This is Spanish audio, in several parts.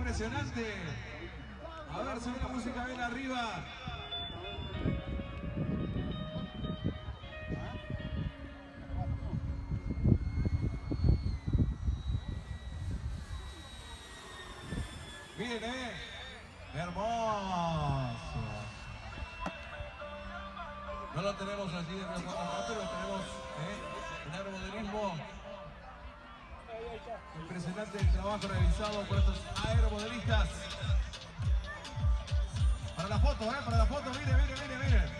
Impresionante. A ver, sube la música bien arriba. Bien, ¿eh? Hermoso. No lo tenemos allí de pero lo tenemos Impresionante el trabajo realizado por estos aeromodelistas. Para la foto, ¿eh? Para la foto, mire, mire, mire, mire.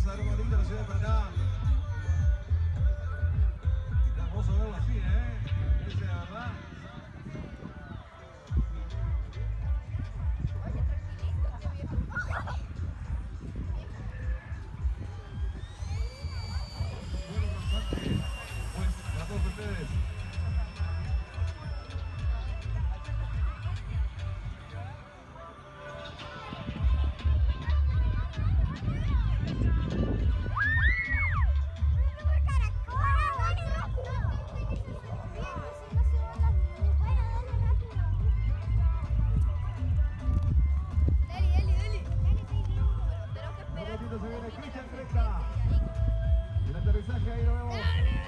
nuestros aeromodelistas de la ciudad de Paraná. Está hermoso verlo así, ¿eh? Cristian Cresta. El aterrizaje ahí lo vemos.